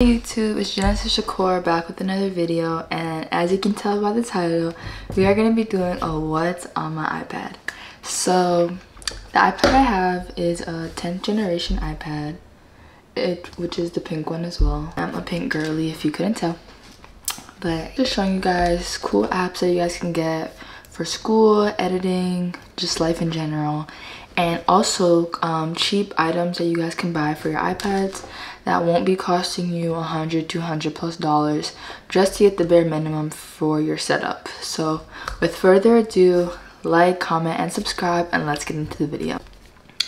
YouTube, it's Genesis Shakur back with another video and as you can tell by the title, we are going to be doing a what's on my iPad. So the iPad I have is a 10th generation iPad, it which is the pink one as well. I'm a pink girly if you couldn't tell. But just showing you guys cool apps that you guys can get for school, editing, just life in general and also um, cheap items that you guys can buy for your iPads that won't be costing you 100 200 plus dollars just to get the bare minimum for your setup. So with further ado like comment and subscribe and let's get into the video.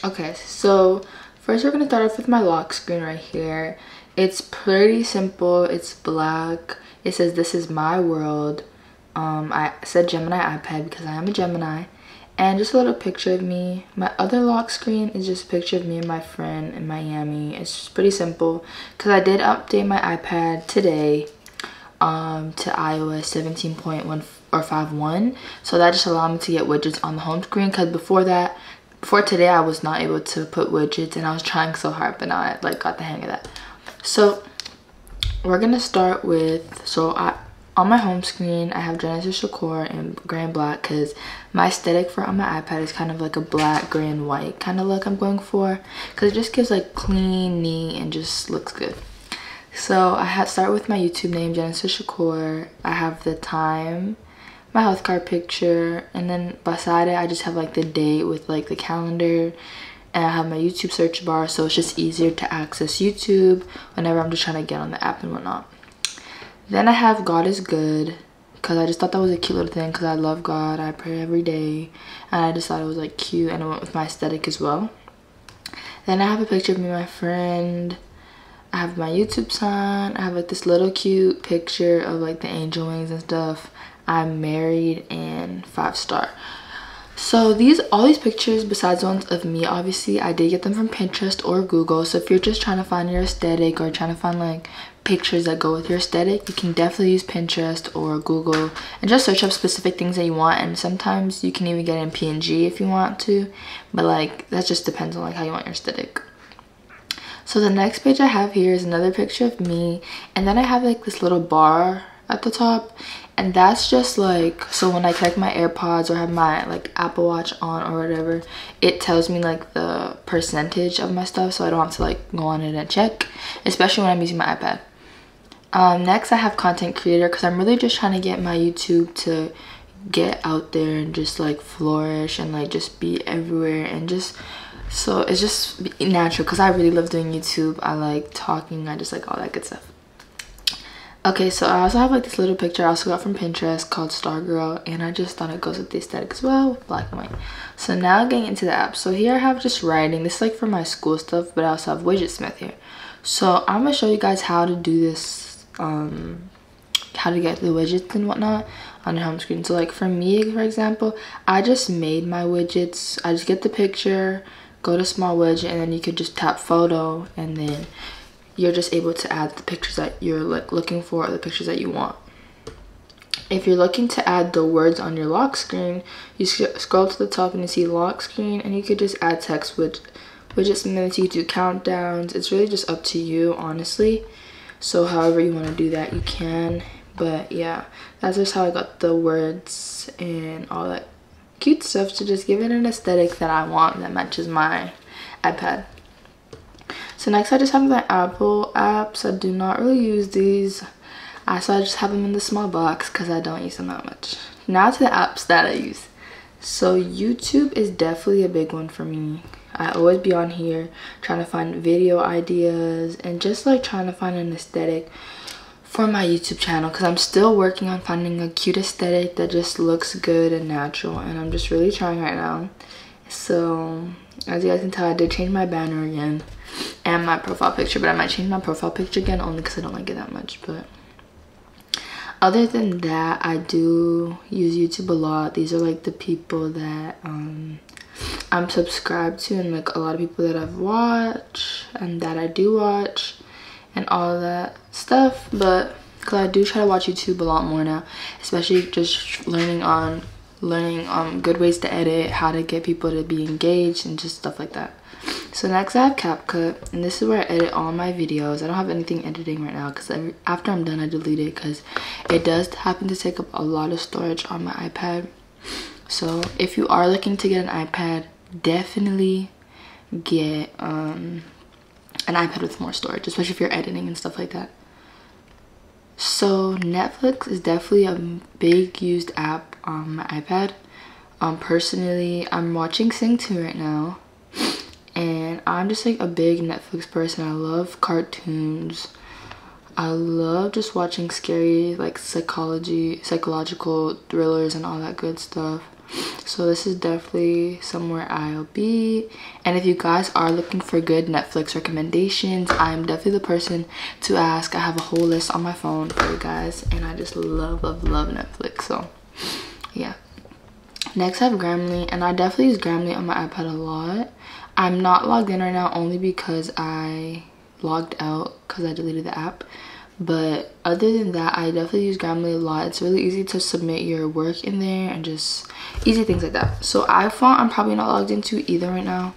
Okay so first we're going to start off with my lock screen right here. It's pretty simple. It's black. It says this is my world. Um, i said gemini ipad because i am a gemini and just a little picture of me. My other lock screen is just a picture of me and my friend in miami. It's just pretty simple because i did update my ipad today um, to ios 17.1 or 5.1 so that just allowed me to get widgets on the home screen because before that before today i was not able to put widgets and i was trying so hard but now i like got the hang of that. So we're gonna start with so i on my home screen i have genesis shakur in gray and black because my aesthetic for on my ipad is kind of like a black gray and white kind of look i'm going for because it just gives like clean neat and just looks good so i had start with my youtube name genesis shakur i have the time my health card picture and then beside it i just have like the date with like the calendar and I have my YouTube search bar so it's just easier to access YouTube whenever I'm just trying to get on the app and whatnot. Then I have God is Good because I just thought that was a cute little thing because I love God. I pray every day and I just thought it was like cute and it went with my aesthetic as well. Then I have a picture of me my friend. I have my YouTube sign. I have like this little cute picture of like the angel wings and stuff. I'm married and five star. So these, all these pictures besides ones of me, obviously I did get them from Pinterest or Google. So if you're just trying to find your aesthetic or trying to find like pictures that go with your aesthetic you can definitely use pinterest or google and just search up specific things that you want. And sometimes you can even get in png if you want to but like that just depends on like how you want your aesthetic. So the next page i have here is another picture of me and then i have like this little bar at the top and that's just like so when i connect my airpods or have my like apple watch on or whatever it tells me like the percentage of my stuff so i don't have to like go on it and check especially when i'm using my ipad um, next i have content creator because i'm really just trying to get my youtube to get out there and just like flourish and like just be everywhere and just so it's just natural because i really love doing youtube. I like talking. I just like all that good stuff. Okay so i also have like this little picture i also got from pinterest called star girl and i just thought it goes with the aesthetic as well black and white. So now getting into the app. So here i have just writing. This is like for my school stuff but i also have Widgetsmith here. So i'm gonna show you guys how to do this um, how to get the widgets and whatnot on your home screen. So like for me, for example, I just made my widgets. I just get the picture, go to small widget, and then you could just tap photo and then you're just able to add the pictures that you're like looking for or the pictures that you want. If you're looking to add the words on your lock screen, you scroll to the top and you see lock screen and you could just add text with widgets minutes you do countdowns. It's really just up to you, honestly so however you want to do that you can. But yeah that's just how i got the words and all that cute stuff to just give it an aesthetic that i want that matches my ipad. So next i just have my apple apps. I do not really use these. I so i just have them in the small box because i don't use them that much. Now to the apps that i use. So youtube is definitely a big one for me I always be on here trying to find video ideas and just like trying to find an aesthetic for my YouTube channel because I'm still working on finding a cute aesthetic that just looks good and natural and I'm just really trying right now. So as you guys can tell I did change my banner again and my profile picture but I might change my profile picture again only because I don't like it that much but other than that I do use YouTube a lot. These are like the people that um I'm subscribed to and like a lot of people that I've watched and that I do watch and all that stuff but because I do try to watch YouTube a lot more now especially just learning on learning um good ways to edit how to get people to be engaged and just stuff like that So next I have CapCut and this is where I edit all my videos. I don't have anything editing right now because after I'm done I delete it because it does happen to take up a lot of storage on my iPad. So if you are looking to get an iPad, definitely get um, an iPad with more storage, especially if you're editing and stuff like that. So Netflix is definitely a big used app on my iPad. Um, personally, I'm watching Sing 2 right now. And I'm just like a big Netflix person. I love cartoons. I love just watching scary like psychology, psychological thrillers and all that good stuff so this is definitely somewhere i'll be. And if you guys are looking for good netflix recommendations i'm definitely the person to ask. I have a whole list on my phone for you guys and i just love love love netflix. So yeah. Next i have grammarly and i definitely use grammarly on my ipad a lot. I'm not logged in right now only because i logged out because i deleted the app but other than that i definitely use grammarly a lot. It's really easy to submit your work in there and just easy things like that. So iFont i'm probably not logged into either right now.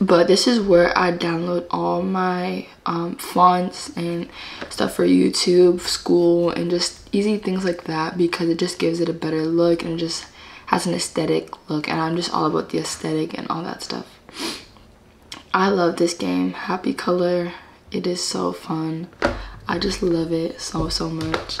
But this is where i download all my um, fonts and stuff for youtube school and just easy things like that because it just gives it a better look and it just has an aesthetic look. And i'm just all about the aesthetic and all that stuff. I love this game. Happy color it is so fun. I just love it so so much.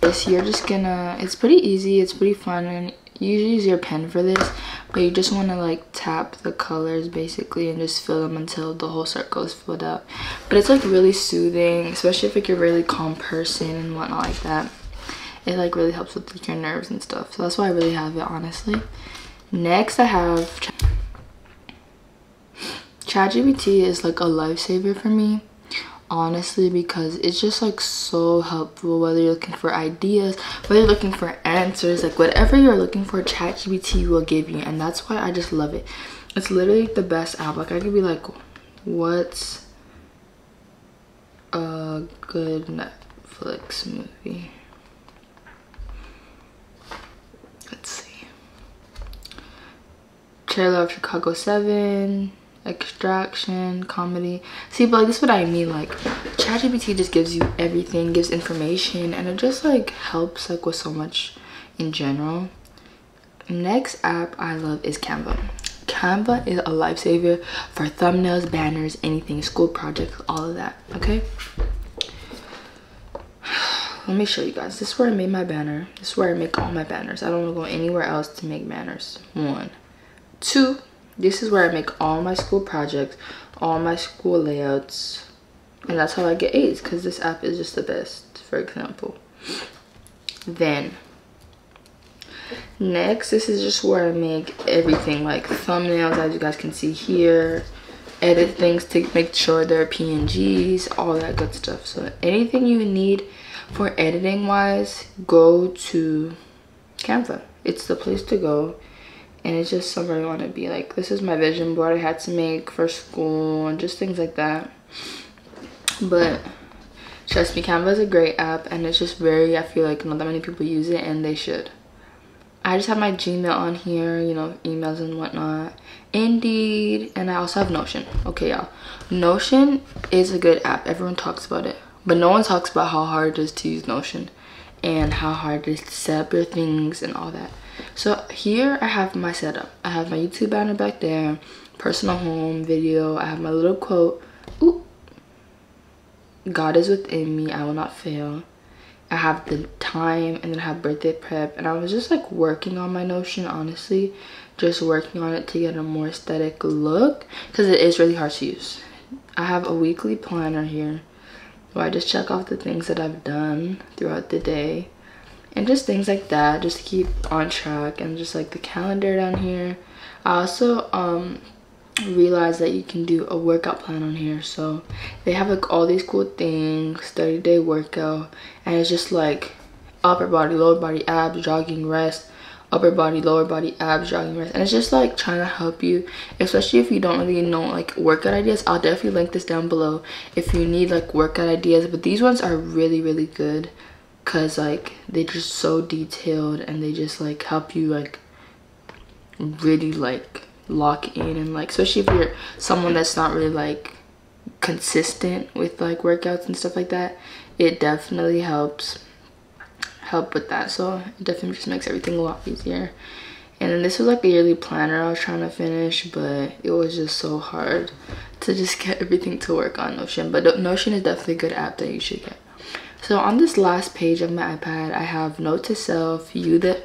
This you're just gonna it's pretty easy it's pretty fun and you use your pen for this but you just want to like tap the colors basically and just fill them until the whole circle is filled up. But it's like really soothing especially if like you're a really calm person and whatnot like that. It like really helps with like, your nerves and stuff so that's why i really have it honestly. Next i have ChatGPT is like a lifesaver for me honestly because it's just like so helpful whether you're looking for ideas whether you're looking for answers like whatever you're looking for ChatGPT will give you and that's why I just love it. It's literally the best app. Like I could be like what's a good Netflix movie? Let's see. Trial of Chicago 7 extraction comedy. See but like this is what i mean like ChatGPT just gives you everything gives information and it just like helps like with so much in general. Next app i love is canva. Canva is a lifesaver for thumbnails banners anything school projects all of that okay? Let me show you guys. This is where i made my banner. This is where i make all my banners. I don't want to go anywhere else to make banners. One two this is where I make all my school projects, all my school layouts, and that's how I get A's because this app is just the best, for example. Then, next, this is just where I make everything like thumbnails, as you guys can see here, edit things to make sure they're PNGs, all that good stuff. So anything you need for editing wise, go to Canva. It's the place to go and it's just somewhere I want to be like this is my vision board I had to make for school and just things like that. But trust me Canva is a great app and it's just very I feel like not that many people use it and they should. I just have my Gmail on here you know emails and whatnot. Indeed and I also have Notion. Okay y'all. Notion is a good app. Everyone talks about it. But no one talks about how hard it is to use Notion and how hard it is to set up your things and all that so here I have my setup. I have my YouTube banner back there, personal home video. I have my little quote. Ooh. God is within me. I will not fail. I have the time and then I have birthday prep. And I was just like working on my Notion, honestly. Just working on it to get a more aesthetic look. Because it is really hard to use. I have a weekly planner here. Where I just check off the things that I've done throughout the day and just things like that just to keep on track and just like the calendar down here. I also um realized that you can do a workout plan on here. So they have like all these cool things 30 day workout and it's just like upper body lower body abs jogging rest upper body lower body abs jogging rest. And it's just like trying to help you especially if you don't really know like workout ideas. I'll definitely link this down below if you need like workout ideas but these ones are really really good because like they're just so detailed and they just like help you like really like lock in and like especially if you're someone that's not really like consistent with like workouts and stuff like that it definitely helps help with that. So it definitely just makes everything a lot easier. And then this was like a yearly planner I was trying to finish but it was just so hard to just get everything to work on Notion. But Notion is definitely a good app that you should get so on this last page of my iPad I have note to self you the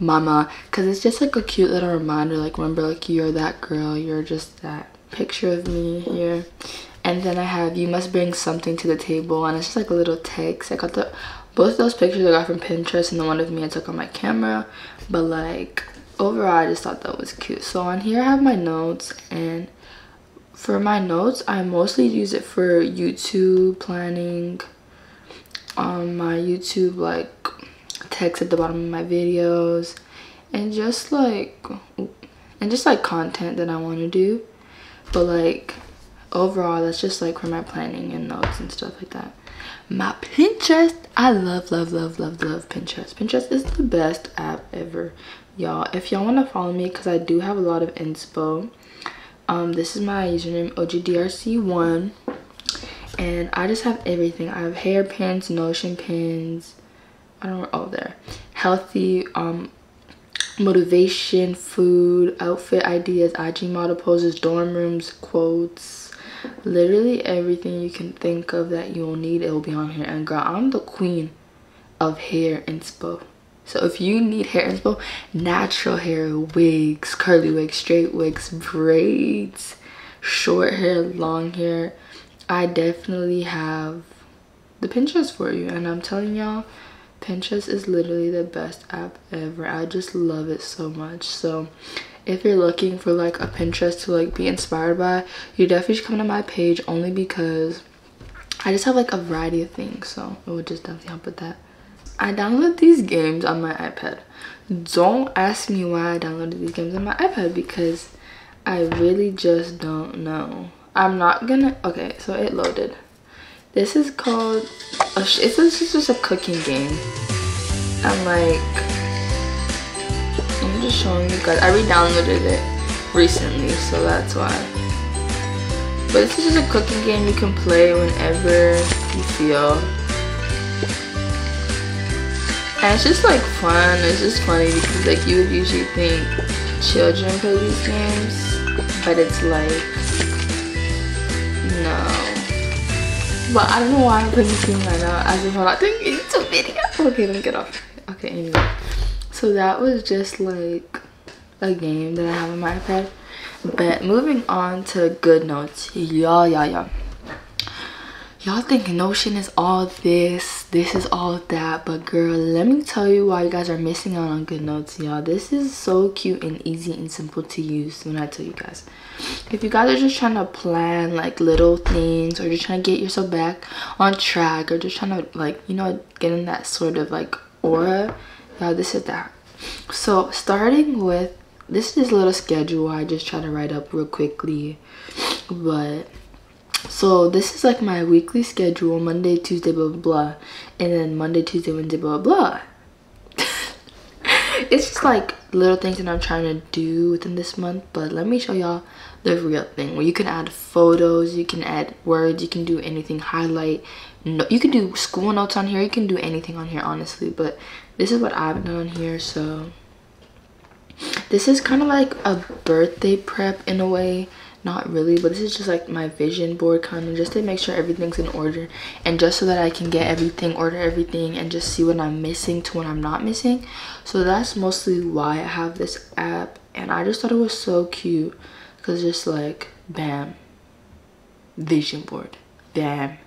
mama because it's just like a cute little reminder like remember like you're that girl you're just that picture of me here. And then I have you must bring something to the table and it's just like a little text. I got the both those pictures I got from Pinterest and the one of me I took on my camera but like overall I just thought that was cute. So on here I have my notes and for my notes I mostly use it for YouTube planning on my YouTube like text at the bottom of my videos and just like and just like content that I want to do. But like overall that's just like for my planning and notes and stuff like that. My pinterest i love love love love love pinterest. Pinterest is the best app ever y'all. If y'all want to follow me because i do have a lot of inspo um this is my username ogdrc1 and i just have everything. I have hair pins notion pins. I don't know all there. Healthy um motivation food outfit ideas ig model poses dorm rooms quotes. Literally everything you can think of that you'll need it will be on here. And girl i'm the queen of hair inspo so if you need hair inspo natural hair wigs curly wigs straight wigs braids short hair long hair i definitely have the pinterest for you and i'm telling y'all pinterest is literally the best app ever. I just love it so much. So if you're looking for like a pinterest to like be inspired by you definitely should come to my page only because i just have like a variety of things. So it would just definitely help with that. I download these games on my ipad. Don't ask me why i downloaded these games on my ipad because i really just don't know i'm not gonna okay so it loaded this is called a, it's just a cooking game i'm like I'm just showing you guys. I re-downloaded it recently, so that's why. But this is just a cooking game you can play whenever you feel. And it's just like fun. It's just funny because like you would usually think children play these games, but it's like no. But I don't know why I'm playing this game right now as if I'm not doing a YouTube video. Okay, let me get off. Okay, anyway so that was just like a game that i have on my ipad but moving on to GoodNotes y'all y'all y'all y'all think notion is all this this is all that. But girl let me tell you why you guys are missing out on GoodNotes y'all. This is so cute and easy and simple to use when i tell you guys. If you guys are just trying to plan like little things or just trying to get yourself back on track or just trying to like you know get in that sort of like aura yeah this is that. So starting with this is a little schedule i just try to write up real quickly but so this is like my weekly schedule monday tuesday blah blah blah and then monday tuesday wednesday blah blah it's just like little things that i'm trying to do within this month but let me show y'all the real thing. Where you can add photos you can add words you can do anything highlight no you can do school notes on here you can do anything on here honestly but this is what i've done here so. This is kind of like a birthday prep in a way not really but this is just like my vision board kind of just to make sure everything's in order and just so that i can get everything order everything and just see what i'm missing to what i'm not missing. So that's mostly why i have this app and i just thought it was so cute because just like bam. Vision board. Bam.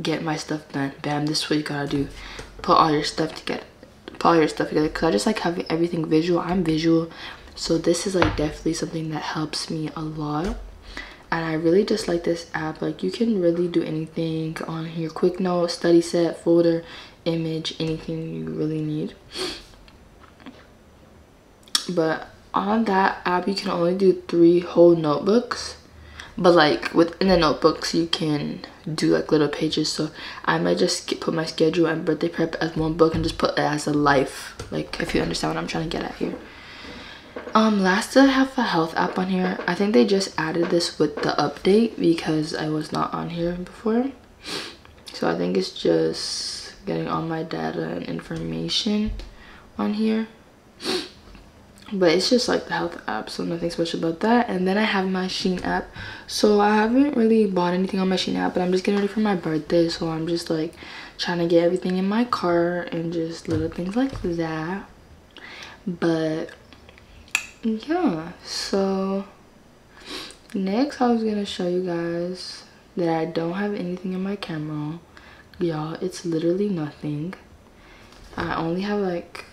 Get my stuff done. Bam this is what you gotta do. Put all your stuff together put all your stuff together because i just like having everything visual. I'm visual so this is like definitely something that helps me a lot. And i really just like this app. Like you can really do anything on here. Quick note study set folder image anything you really need. But on that app you can only do three whole notebooks. But like within the notebooks you can do like little pages. So i might just put my schedule and birthday prep as one book and just put it as a life. Like if you understand what i'm trying to get at here um last i have a health app on here. I think they just added this with the update because i was not on here before. So i think it's just getting all my data and information on here. But it's just like the health app so nothing special about that. And then i have my Shein app. So i haven't really bought anything on my Shein app but i'm just getting ready for my birthday. So i'm just like trying to get everything in my car and just little things like that. But yeah so next i was gonna show you guys that i don't have anything in my camera. Y'all it's literally nothing. I only have like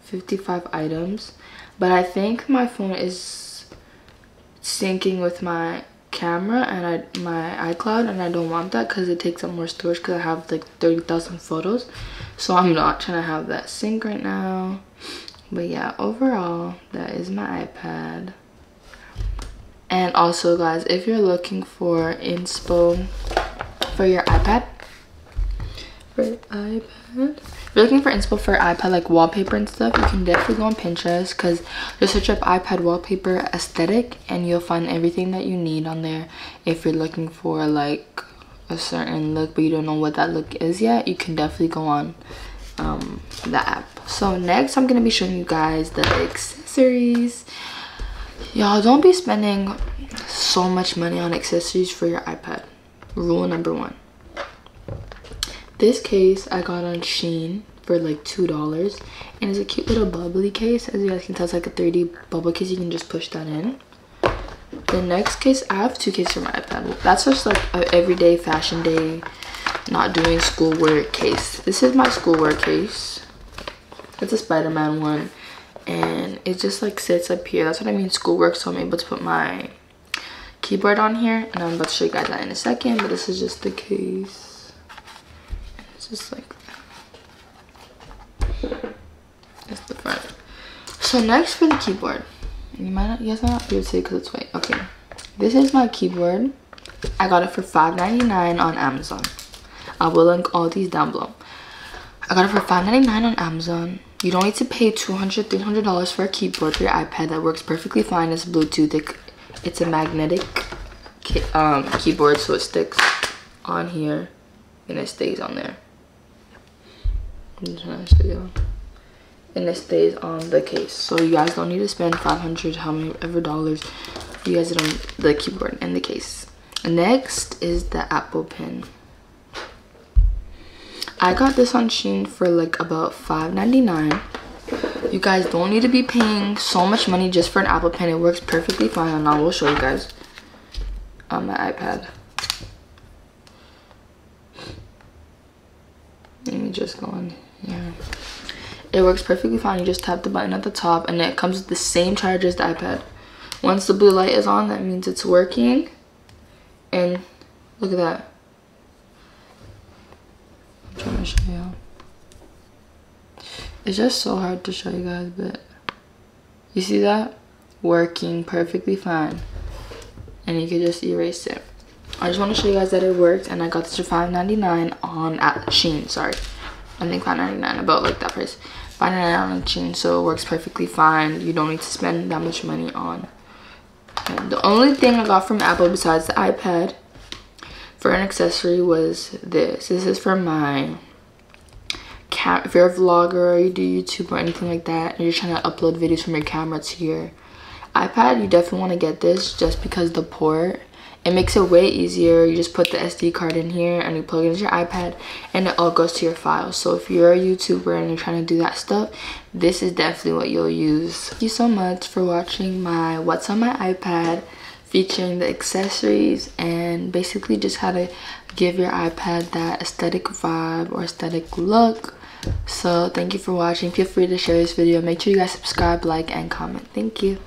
55 items but i think my phone is syncing with my camera and I my iCloud and I don't want that because it takes up more storage because I have like 30,000 photos. So I'm not trying to have that sync right now but yeah overall that is my iPad and also guys if you're looking for inspo for your iPad for iPad if you're looking for inspo for iPad like wallpaper and stuff, you can definitely go on Pinterest because just search up iPad wallpaper aesthetic and you'll find everything that you need on there. If you're looking for like a certain look but you don't know what that look is yet, you can definitely go on um, the app. So next I'm going to be showing you guys the accessories. Y'all don't be spending so much money on accessories for your iPad. Rule number one this case I got on Shein for like two dollars and it's a cute little bubbly case as you guys can tell it's like a 3d bubble case you can just push that in the next case i have two cases for my ipad that's just like everyday fashion day not doing schoolwork case this is my schoolwork case it's a spider-man one and it just like sits up here that's what i mean schoolwork so i'm able to put my keyboard on here and i'm about to show you guys that in a second but this is just the case It's just like that. That's the front. So next for the keyboard. You might not, you guys might not be able to see because it's white. Okay. This is my keyboard. I got it for $5.99 on Amazon. I will link all these down below. I got it for $5.99 on Amazon. You don't need to pay $200, $300 for a keyboard for your iPad that works perfectly fine. It's Bluetooth. It, it's a magnetic um, keyboard so it sticks on here and it stays on there. And it stays on the case. So you guys don't need to spend 500 how many ever dollars you guys on the keyboard and the case. Next is the Apple Pen. I got this on Shein for like about $5.99. You guys don't need to be paying so much money just for an Apple Pen. It works perfectly fine and I will show you guys on my iPad. Let me just go on yeah it works perfectly fine you just tap the button at the top and it comes with the same charger as the ipad once the blue light is on that means it's working and look at that trying to show y'all. It's just so hard to show you guys but you see that working perfectly fine and you can just erase it i just want to show you guys that it worked and i got this for 5.99 on at Shein sorry I think 5.99 about like that price. 5.99 on Shein, so it works perfectly fine. You don't need to spend that much money on. And the only thing I got from Apple besides the iPad for an accessory was this. This is for my. If you're a vlogger or you do YouTube or anything like that, and you're trying to upload videos from your camera to your iPad, you definitely want to get this just because the port it makes it way easier you just put the sd card in here and you plug it into your ipad and it all goes to your files so if you're a youtuber and you're trying to do that stuff this is definitely what you'll use thank you so much for watching my what's on my ipad featuring the accessories and basically just how to give your ipad that aesthetic vibe or aesthetic look. So thank you for watching. Feel free to share this video. Make sure you guys subscribe like and comment. Thank you